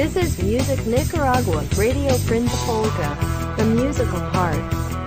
This is Music Nicaragua, Radio Prince Polka, the musical heart.